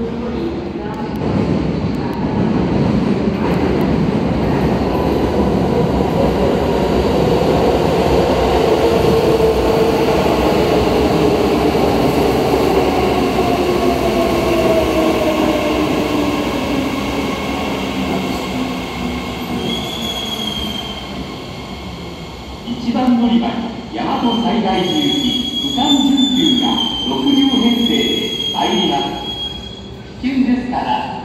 一番乗り場大和最大行き。急ですから。